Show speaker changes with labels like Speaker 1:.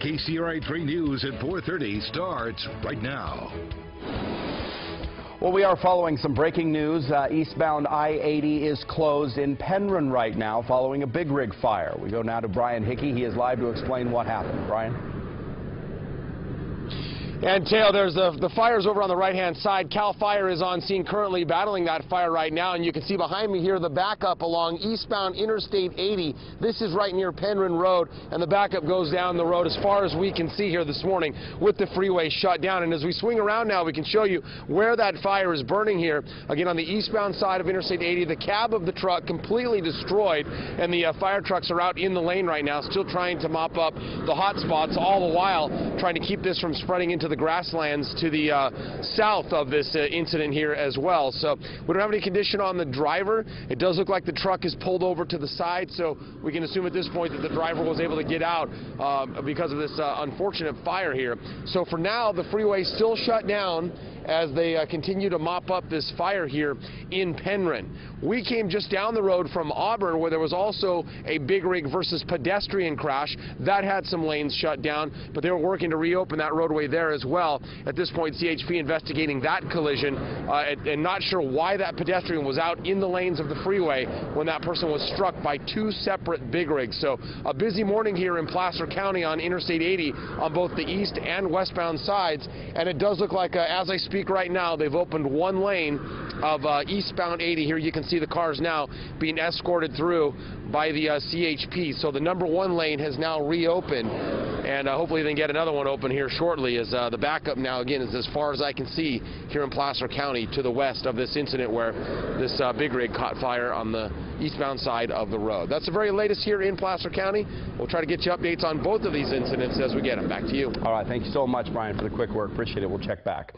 Speaker 1: KCRA 3 News at 4.30 starts right now.
Speaker 2: Well, we are following some breaking news. Uh, eastbound I-80 is closed in Penryn right now following a big rig fire. We go now to Brian Hickey. He is live to explain what happened. Brian?
Speaker 3: And Tail, there's the, the fires over on the right-hand side. CAL FIRE is on scene currently battling that fire right now, and you can see behind me here the backup along eastbound Interstate 80. This is right near Penryn Road, and the backup goes down the road as far as we can see here this morning with the freeway shut down. And as we swing around now, we can show you where that fire is burning here. Again, on the eastbound side of Interstate 80, the cab of the truck completely destroyed, and the uh, fire trucks are out in the lane right now, still trying to mop up the hot spots, all the while trying to keep this from spreading into the grasslands to the uh, south of this uh, incident here as well. So we don't have any condition on the driver. It does look like the truck is pulled over to the side, so we can assume at this point that the driver was able to get out uh, because of this uh, unfortunate fire here. So for now, the freeway still shut down as they uh, continue to mop up this fire here in Penryn. We came just down the road from Auburn where there was also a big rig versus pedestrian crash. That had some lanes shut down, but they were working to reopen that roadway there as well. At this point, CHP investigating that collision uh, and, and not sure why that pedestrian was out in the lanes of the freeway when that person was struck by two separate big rigs. So a busy morning here in Placer County on Interstate 80 on both the east and westbound sides, and it does look like, uh, as I speak right now, they've opened one lane of uh, eastbound 80. Here you can see the cars now being escorted through by the uh, CHP. So the number one lane has now reopened, and uh, hopefully they can get another one open here shortly as uh, the backup now, again, is as far as I can see here in Placer County to the west of this incident where this uh, big rig caught fire on the eastbound side of the road. That's the very latest here in Placer County. We'll try to get you updates on both of these incidents as we get them. Back to you.
Speaker 2: All right. Thank you so much, Brian, for the quick work. Appreciate it. We'll check back.